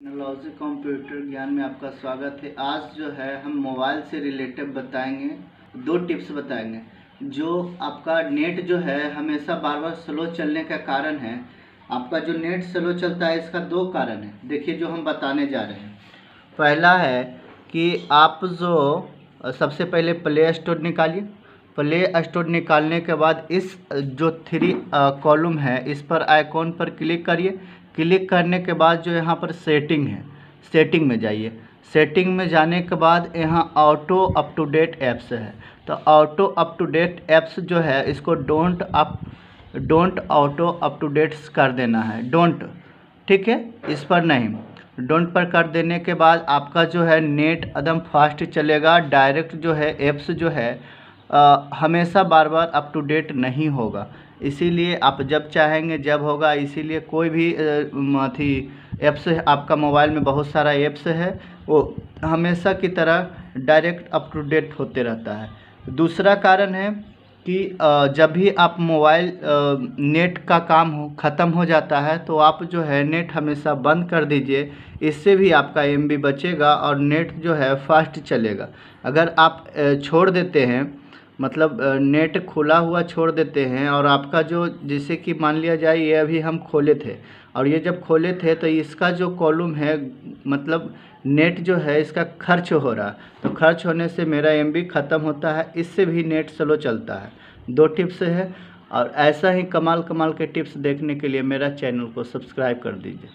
Technology computer ज्ञान में आपका स्वागत है आज जो है हम मोबाइल से रिलेटेड बताएँगे दो टिप्स बताएँगे जो आपका नेट जो है हमेशा बार बार स्लो चलने का कारण है आपका जो नेट स्लो चलता है इसका दो कारण है देखिए जो हम बताने जा रहे हैं पहला है कि आप जो सबसे पहले प्ले स्टोर निकालिए प्ले स्टोर निकालने के बाद इस जो थ्री कॉलम है इस पर आइकॉन पर क्लिक करिए क्लिक करने के बाद जो यहाँ पर सेटिंग है सेटिंग में जाइए। सेटिंग में जाने के बाद यहाँ auto up to date apps है। तो auto up to date apps जो है इसको don't up don't auto up to dates कर देना है। डोंट ठीक है? इस पर नहीं। डोंट पर कर देने के बाद आपका जो है नेट एकदम फास्ट चलेगा। डायरेक्ट जो है ऐप्स जो है आ, हमेशा बार बार अप टू डेट नहीं होगा। इसीलिए आप जब चाहेंगे, जब होगा, इसीलिए कोई भी अथी ऐप्स आपका मोबाइल में बहुत सारा ऐप्स है, वो हमेशा की तरह डायरेक्ट अप टू डेट होते रहता है। दूसरा कारण है कि जब भी आप मोबाइल नेट का काम हो, ख़त्म हो जाता है तो आप जो है नेट हमेशा बंद कर दीजिए, इससे भी आपका एमबी बचेगा और नेट जो है फास्ट चलेगा। अगर आप छोड़ देते हैं मतलब नेट खुला हुआ छोड़ देते हैं और आपका जो, जैसे कि मान लिया जाए, ये अभी हम खोले थे और ये जब खोले थे तो इसका जो कॉलम है मतलब नेट जो है, इसका खर्च हो रहा। तो खर्च होने से मेरा एमबी ख़त्म होता है, इससे भी नेट स्लो चलता है। दो टिप्स है और ऐसा ही कमाल कमाल के टिप्स देखने के लिए मेरा चैनल को सब्सक्राइब कर दीजिए।